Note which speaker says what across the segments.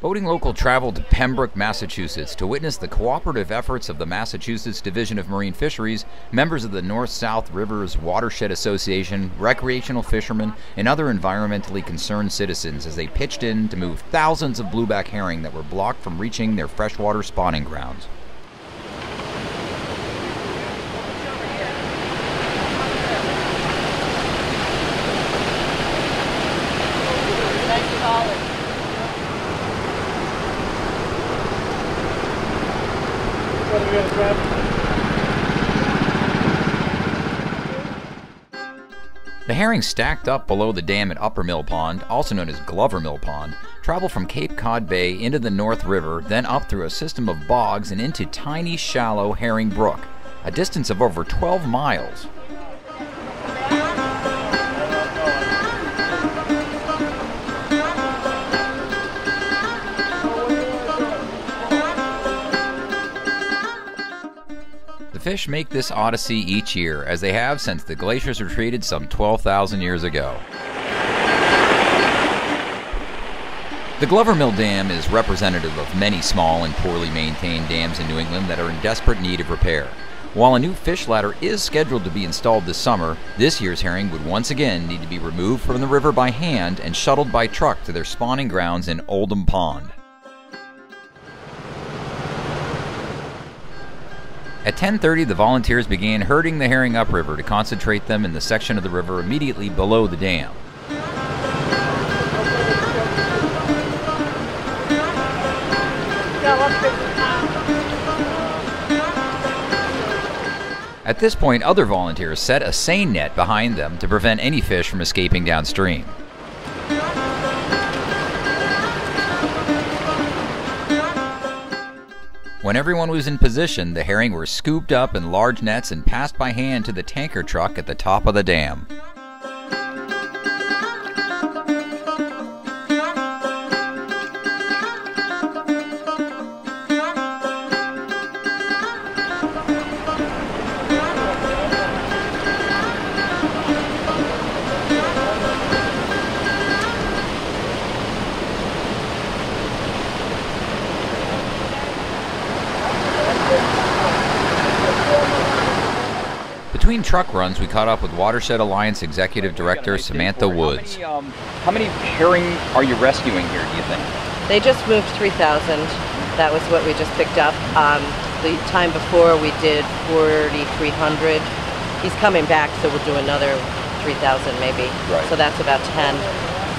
Speaker 1: Boating Local traveled to Pembroke, Massachusetts to witness the cooperative efforts of the Massachusetts Division of Marine Fisheries, members of the North South Rivers Watershed Association, recreational fishermen, and other environmentally concerned citizens as they pitched in to move thousands of blueback herring that were blocked from reaching their freshwater spawning grounds. The herring stacked up below the dam at Upper Mill Pond, also known as Glover Mill Pond, travel from Cape Cod Bay into the North River, then up through a system of bogs and into tiny, shallow Herring Brook, a distance of over 12 miles. Fish make this odyssey each year, as they have since the glaciers retreated some 12,000 years ago. The Glover Mill Dam is representative of many small and poorly maintained dams in New England that are in desperate need of repair. While a new fish ladder is scheduled to be installed this summer, this year's herring would once again need to be removed from the river by hand and shuttled by truck to their spawning grounds in Oldham Pond. At 10:30, the volunteers began herding the herring upriver to concentrate them in the section of the river immediately below the dam. At this point, other volunteers set a seine net behind them to prevent any fish from escaping downstream. When everyone was in position, the herring were scooped up in large nets and passed by hand to the tanker truck at the top of the dam. Between truck runs, we caught up with Watershed Alliance Executive Director Samantha Woods.
Speaker 2: How many, um, how many herring are you rescuing here, do you think?
Speaker 3: They just moved 3,000. That was what we just picked up. Um, the time before we did 4,300. He's coming back, so we'll do another 3,000 maybe.
Speaker 2: Right.
Speaker 3: So that's about 10.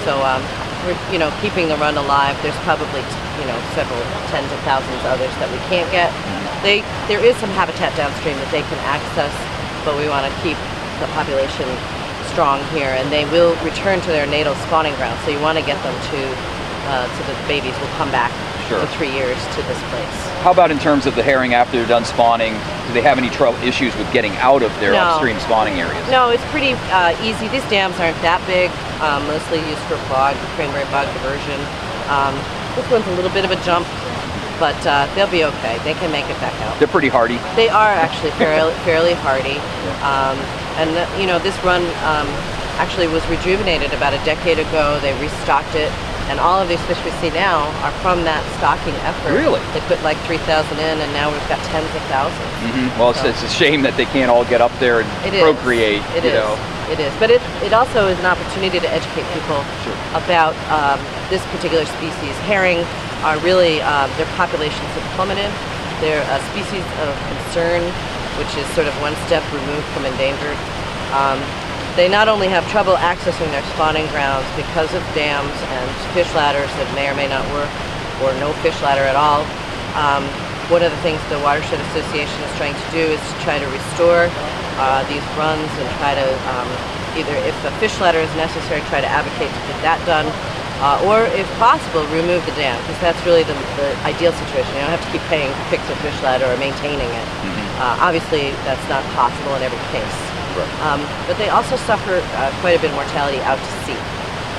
Speaker 3: So um, we're, you know, keeping the run alive. There's probably, you know, several tens of thousands others that we can't get. They, there is some habitat downstream that they can access, but we want to keep the population strong here, and they will return to their natal spawning ground. So you want to get them to, uh, so the babies will come back
Speaker 2: Sure.
Speaker 3: in three years to this place.
Speaker 2: How about in terms of the herring after they're done spawning? Do they have any trouble issues with getting out of their
Speaker 3: No.
Speaker 2: upstream spawning areas?
Speaker 3: No, it's pretty uh, easy. These dams aren't that big, um, mostly used for bog, cranberry bog diversion. Um, this one's a little bit of a jump, but uh, they'll be okay. They can make it back out.
Speaker 2: They're pretty hardy.
Speaker 3: They are actually fairly, fairly hardy. Um, and, the, you know, this run um, actually was rejuvenated about a decade ago. They restocked it. And all of these fish we see now are from that stocking effort.
Speaker 2: Really?
Speaker 3: They put like 3,000 in, and now we've got tens of 1000s
Speaker 2: hmm Well, it's,
Speaker 3: So-
Speaker 2: it's a shame that they can't all get up there and
Speaker 3: It is.
Speaker 2: procreate.
Speaker 3: It
Speaker 2: you
Speaker 3: is.
Speaker 2: know.
Speaker 3: It is. But it, it also is an opportunity to educate people
Speaker 2: Sure.
Speaker 3: about um, this particular species. Herring are really, um, their populations have plummeted. They're a species of concern, which is sort of one step removed from endangered. Um, they not only have trouble accessing their spawning grounds because of dams and fish ladders that may or may not work, or no fish ladder at all. Um, one of the things the Watershed Association is trying to do is to try to restore uh, these runs and try to um, either, if a fish ladder is necessary, try to advocate to get that done, uh, or if possible, remove the dam, because that's really the, the ideal situation. You don't have to keep paying to fix a fish ladder or maintaining it. Uh, obviously, that's not possible in every case.
Speaker 2: Right.
Speaker 3: Um, but they also suffer uh, quite a bit of mortality out to sea.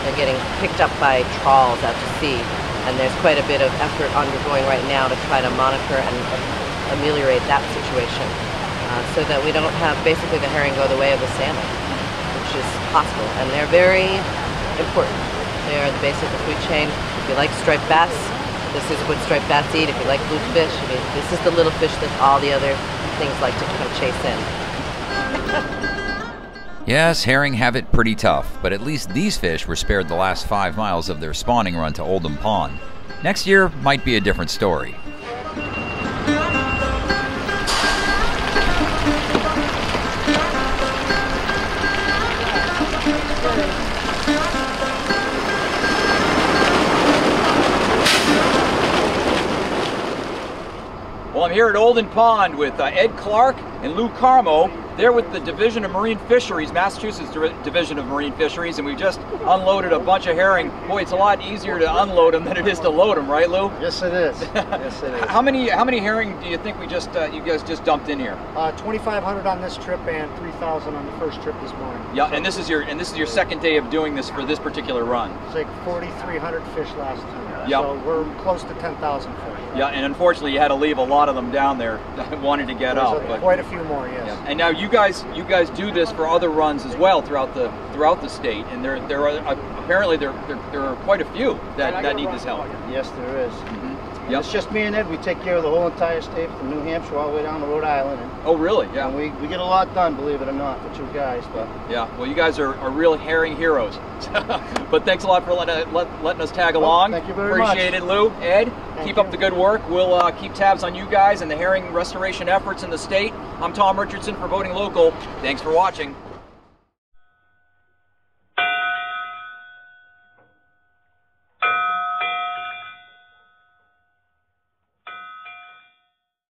Speaker 3: They're getting picked up by trawls out to sea, and there's quite a bit of effort undergoing right now to try to monitor and, and ameliorate that situation, uh, so that we don't have basically the herring go the way of the salmon, which is possible. And they're very important. They are the base of the food chain. If you like striped bass, This is what striped bass eat. If you like bluefish, I mean, this is the little fish that all the other things like to come chase in.
Speaker 1: Yes, herring have it pretty tough, but at least these fish were spared the last five miles of their spawning run to Oldham Pond. Next year might be a different story.
Speaker 2: Well, I'm here at Oldham Pond with uh, Ed Clark and Lou Carmo. They're with the Division of Marine Fisheries, Massachusetts Division of Marine Fisheries, and we just unloaded a bunch of herring. Boy, it's a lot easier to unload them than it is to load them, right, Lou?
Speaker 4: Yes, it is. yes, it is.
Speaker 2: How many how many herring do you think we just uh, you guys just dumped in here?
Speaker 4: Uh, 2,500 on this trip and 3,000 on the first trip this morning.
Speaker 2: Yeah, and this is your and this is your second day of doing this for this particular run.
Speaker 4: It's like 4,300 fish last time.
Speaker 2: Yeah.
Speaker 4: So we're close to 10,000 fish.
Speaker 2: Yeah, and unfortunately you had to leave a lot of them down there that wanted to get
Speaker 4: There's
Speaker 2: out.
Speaker 4: a-
Speaker 2: But
Speaker 4: quite a few more, yes.
Speaker 2: Yeah. And now you guys, you guys do this for other runs as well throughout the throughout the state, and there there are uh, apparently there, there there are quite a few that, that need this help.
Speaker 5: Yes, there is.
Speaker 2: Yep.
Speaker 5: It's just me and Ed. We take care of the whole entire state from New Hampshire all the way down to Rhode Island. And,
Speaker 2: Oh, really?
Speaker 5: and
Speaker 2: Yeah.
Speaker 5: we, we get a lot done, believe it or not, for two guys. But
Speaker 2: Yeah. Well, you guys are, are real herring heroes. but thanks a lot for letting, let, letting us tag along.
Speaker 5: thank you very much.
Speaker 2: Appreciate it, Lou. Ed,
Speaker 4: Thank
Speaker 2: keep
Speaker 4: you.
Speaker 2: up the good work. We'll uh, keep tabs on you guys and the herring restoration efforts in the state. I'm Tom Richardson for Boating Local. Thanks for watching.